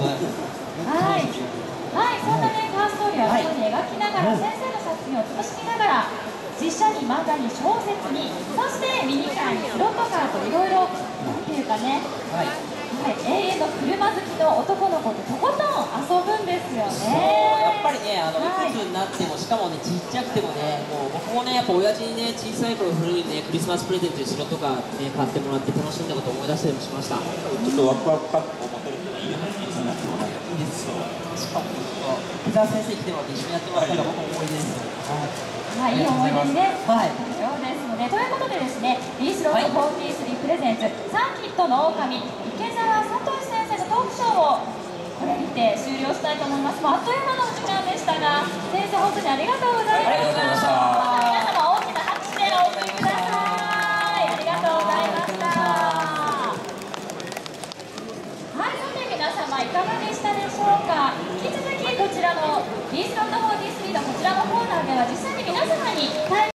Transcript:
はい、はい、そんなね、ファーストーリーを本に描きながら、先生の作品を楽しみながら、実写に漫画に小説に、そしてミニカーにロッカーといろいろ、なんていうかね、はい、はい、永遠の車好きの男の子ととことん遊ぶんですよね。やっぱりね、あのいくつになっても、しかもね、ちっちゃくてもね、もう僕もね、やっぱ親父にね、小さい頃古いね、クリスマスプレゼントで城とかね、買ってもらって楽しんだことを思い出したりもしました。ちょっとワクワク木澤先生来てもらって一緒にやってもらったら僕も思い出ですはい、いい思い出ね。はい。そうですので、ということでですね、ビースロット43プレゼンツ、サーキットの狼、池澤聡先生のトークショーをこれにて終了したいと思います。あっという間のお時間でしたが、先生本当にありがとうございました。皆様大きな拍手でお送りください。ありがとうございました。はい、さて皆様いかがでしたでしょうか？では実際に皆様に。